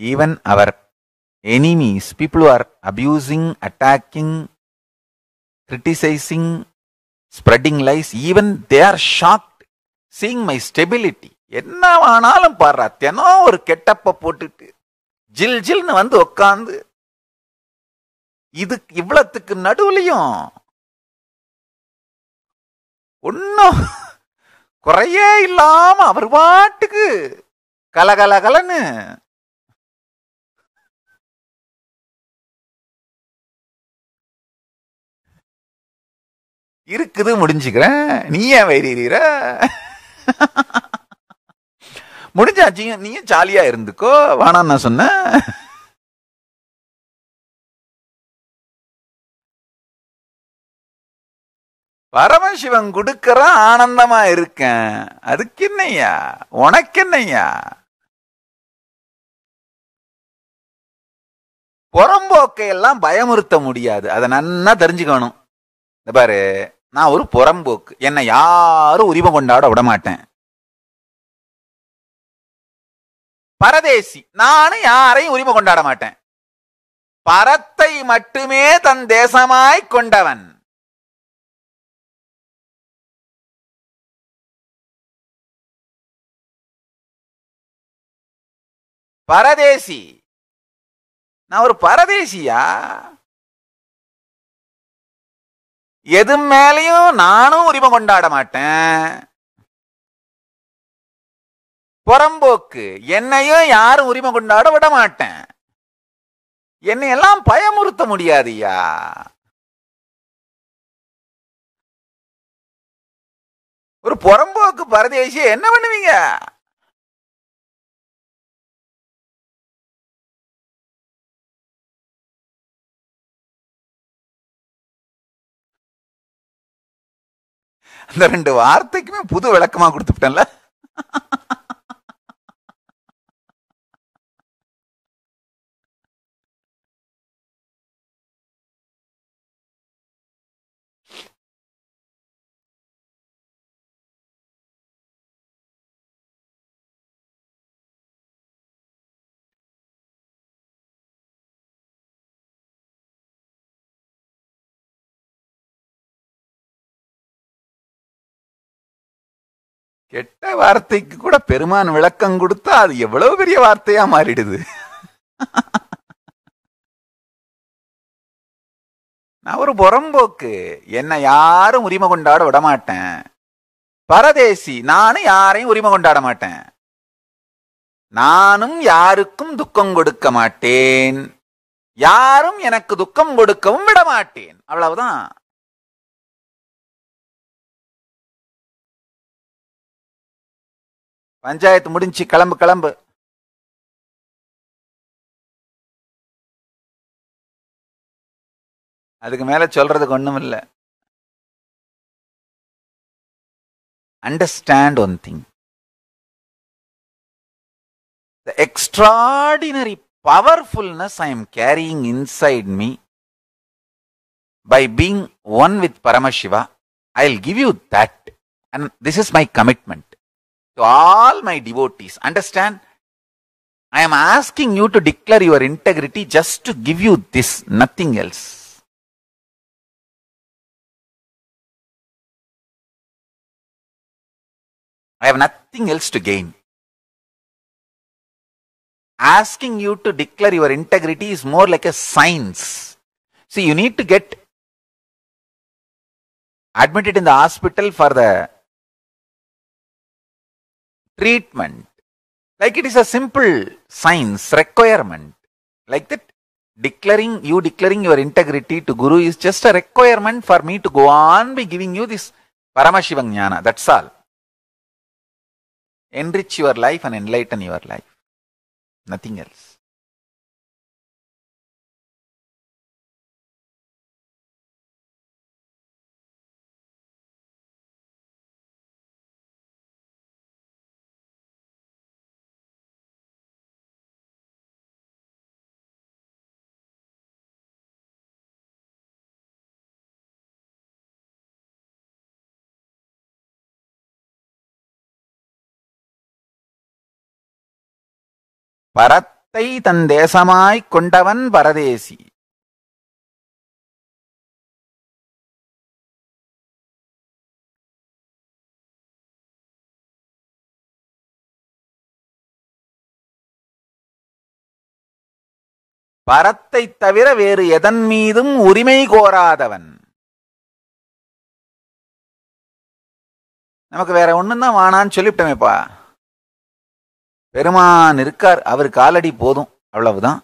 even our enemies, people who are abusing, attacking, criticizing, spreading lies, even they are shocked seeing my stability. என்ன ஆனாலும் பாடுறா தினம் ஒரு கெட்டப்ப போட்டுட்டு ஜில் ஜில்னு வந்து உட்காந்து இது இவ்வளத்துக்கு நடுவுலையும் ஒன்னும் குறையே இல்லாம அவர் பாட்டுக்கு கலகலகலன்னு இருக்குது முடிஞ்சுக்கிறேன். நீ ஏன் வைரீர முடிஞ்சாச்சு. நீயும் ஜாலியா இருந்துக்கோ. வேணாம் நான் சொன்னேன். பரமசிவன் கொடுக்கற ஆனந்தமா இருக்கேன். அதுக்கு என்னையா உனக்கு என்னய்யா? புறம்போக்கையெல்லாம் பயமுறுத்த முடியாது. அதை நன்னா தெரிஞ்சுக்கணும். இந்த பாரு. நான் ஒரு புறம்போக்கு. என்னை யாரும் உரிமை கொண்டாட விட மாட்டேன் பரதேசி நானும் யாரையும் உரிமை கொண்டாட மாட்டேன். பரத்தை மட்டுமே தன் தேசமாய் கொண்டவன். பரதேசி நான் ஒரு பரதேசியா? எது மேலையும் நானும் உரிமை கொண்டாட மாட்டேன். புறம்போக்கு என்னையும் யாரும் உரிமை கொண்டாட விட மாட்டேன். என்னை எல்லாம் பயமுறுத்த முடியாதுயா? ஒரு புறம்போக்கு பரதேசி என்ன பண்ணுவீங்க? அந்த ரெண்டு வார்த்தைக்குமே புது விளக்கமா கொடுத்துட்டேன்ல. கெட்ட வார்த்தைக்கு கூட பெருமான் விளக்கம் கொடுத்தா அது எவ்வளவு பெரிய வார்த்தையா மாறிடுது. நான் ஒரு புறம்போக்கு. என்னை யாரும் உரிமை கொண்டாட விட மாட்டேன் பரதேசி நானும் யாரையும் உரிமை கொண்டாட மாட்டேன். நானும் யாருக்கும் துக்கம் கொடுக்க மாட்டேன். யாரும் எனக்கு துக்கம் கொடுக்கவும் விட மாட்டேன் அவ்வளவுதான். பஞ்சாயத்து முடிஞ்சு கிளம்பு கிளம்பு. அதுக்கு மேல சொல்றதுக்கு ஒண்ணும் இல்லை. Understand one thing the extraordinary powerfulness I am carrying inside me by being one with Paramashiva I will give you that and this is my commitment to all my devotees. Understand? I am asking you to declare your integrity just to give you this, nothing else. I have nothing else to gain. Asking you to declare your integrity is more like a science. See, you need to get admitted in the hospital for the treatment. Like it is a simple science requirement. Like that, declaring, you declaring your integrity to Guru is just a requirement for me to go on by giving you this Paramashiva Jnana. That's all. Enrich your life and enlighten your life. Nothing else. பரத்தை தன் தேசமாய்க் கொண்டவன் பரதேசி. பரத்தை தவிர வேறு எதன் மீதும் உரிமை கோராதவன். நமக்கு வேற ஒண்ணும் தான் வானான்னு சொல்லிவிட்டோமேப்பா. பெருமான் இருக்கார் அவர் காலடி போதும் அவ்வளவுதான்.